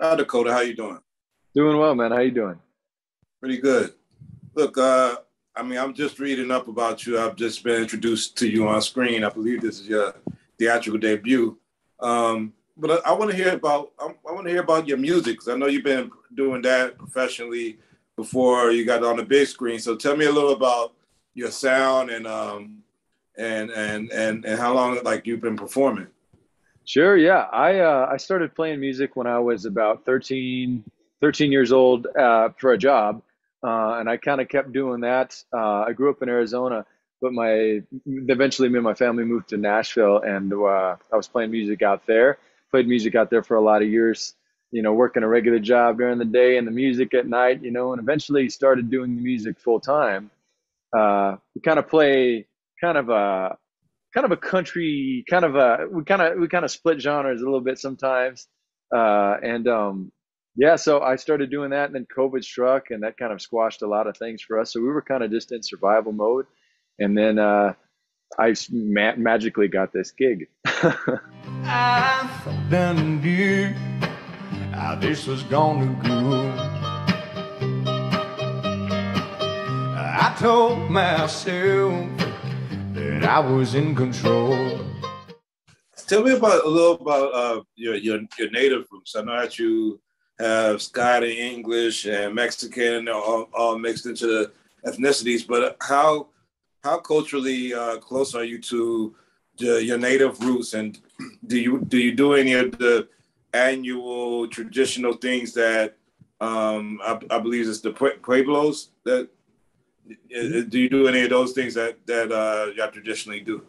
Hi, Dakota. How you doing? Doing well, man. How you doing? Pretty good. Look, uh, I mean, I'm just reading up about you. I've just been introduced to you on screen. I believe this is your theatrical debut. Um, but I, I want to hear about I, I want to hear about your music because I know you've been doing that professionally before you got on the big screen. So tell me a little about your sound and um, and and and and how long like you've been performing. Sure. Yeah. I uh, I started playing music when I was about 13, 13 years old uh, for a job, uh, and I kind of kept doing that. Uh, I grew up in Arizona, but my eventually me and my family moved to Nashville, and uh, I was playing music out there. Played music out there for a lot of years. You know, working a regular job during the day and the music at night. You know, and eventually started doing the music full time. Uh, we kind of play kind of a kind of a country kind of a we kind of we kind of split genres a little bit sometimes. Uh, and um, yeah so i started doing that and then covid struck and that kind of squashed a lot of things for us. So we were kind of just in survival mode. And then uh, i ma- magically got this gig. I done knew how this was gonna go. I told myself that I was in control. Tell me about a little about uh, your, your your native roots. I know that you have Scotty English and Mexican all, all mixed into the ethnicities, but how how culturally uh, close are you to the, your native roots, and do you do you do any of the annual traditional things that um, I, I believe it's the pueblos that. Do you do any of those things that that uh, y'all traditionally do?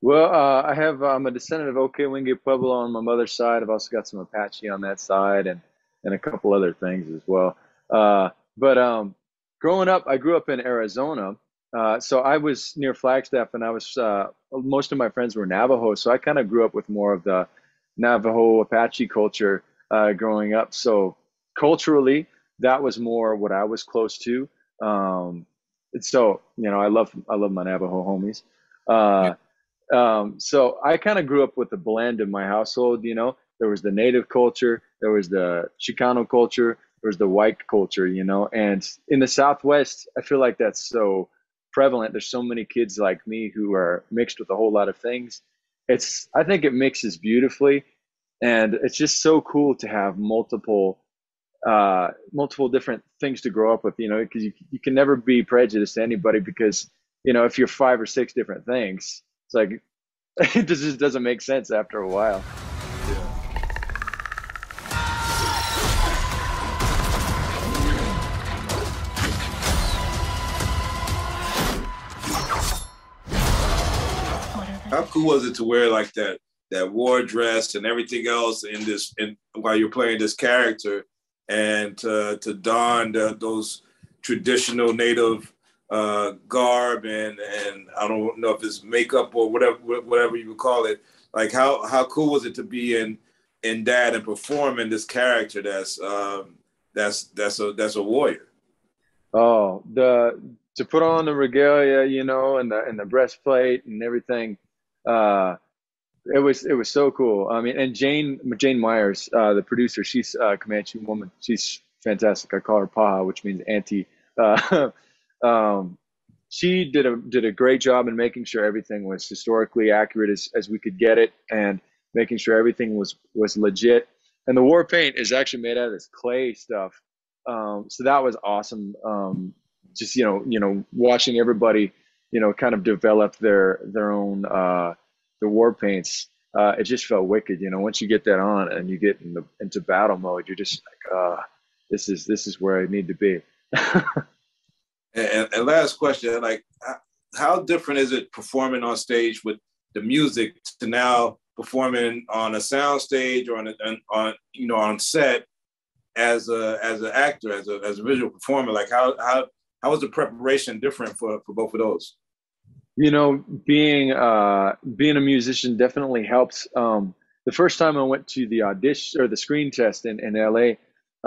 Well, uh, I have. I'm a descendant of Ohkay Owingeh Pueblo on my mother's side. I've also got some Apache on that side, and and a couple other things as well. Uh, but um, growing up, I grew up in Arizona, uh, so I was near Flagstaff, and I was uh, most of my friends were Navajo, so I kind of grew up with more of the Navajo Apache culture uh, growing up. So culturally, that was more what I was close to. Um, so you know, I love I love my Navajo homies. Uh, um, so I kind of grew up with a blend in my household. You know, there was the native culture, there was the Chicano culture, there was the white culture. You know, and in the Southwest, I feel like that's so prevalent. There's so many kids like me who are mixed with a whole lot of things. It's I think it mixes beautifully, and it's just so cool to have multiple uh, multiple different things to grow up with, you know, because you, you can never be prejudiced to anybody because, you know, if you're five or six different things, it's like, it just doesn't make sense after a while. How cool was it to wear like that that war dress and everything else in this in while you're playing this character and to, to don the, those traditional native uh, garb and and I don't know if it's makeup or whatever whatever you would call it. Like how how cool was it to be in in that and performing this character that's um, that's that's a that's a warrior. Oh, the to put on the regalia, you know, and the and the breastplate and everything. Uh, it was it was so cool. I mean, and Jane Jane Myers, uh, the producer, she's a Comanche woman. She's fantastic. I call her Paha, which means auntie. Uh, um, she did a did a great job in making sure everything was historically accurate as, as we could get it, and making sure everything was was legit. And the war paint is actually made out of this clay stuff, um, so that was awesome. Um, just you know, you know, watching everybody, you know, kind of develop their their own. Uh, the war paints, uh, it just felt wicked. You know, once you get that on and you get in the, into battle mode, you're just like, uh, this is this is where I need to be. and, and, last question, like, how different is it performing on stage with the music to now performing on a sound stage or on, on you know on set as a as an actor, as a as a visual performer? Like, how how how was the preparation different for for both of those? You know, being uh, being a musician definitely helps. Um, the first time I went to the audition or the screen test in, in LA,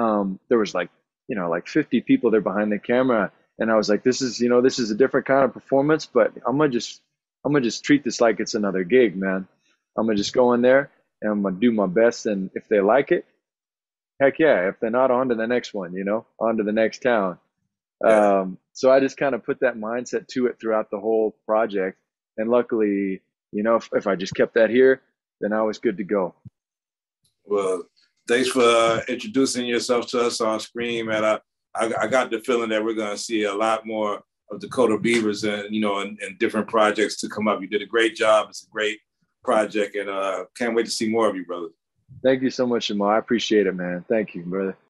um, there was like you know like 50 people there behind the camera, and I was like, this is you know this is a different kind of performance, but I'm gonna just I'm gonna just treat this like it's another gig, man. I'm gonna just go in there and I'm gonna do my best, and if they like it, heck yeah. If they're not, on to the next one. You know, on to the next town. Yeah. Um, so I just kind of put that mindset to it throughout the whole project, and luckily, you know, if, if I just kept that here, then I was good to go. Well, thanks for uh, introducing yourself to us on screen, man. I, I, I got the feeling that we're going to see a lot more of Dakota Beavers and you know and, and, different projects to come up. You did a great job. It's a great project, and uh, can't wait to see more of you, brother. Thank you so much, Jamal. I appreciate it, man. Thank you, brother.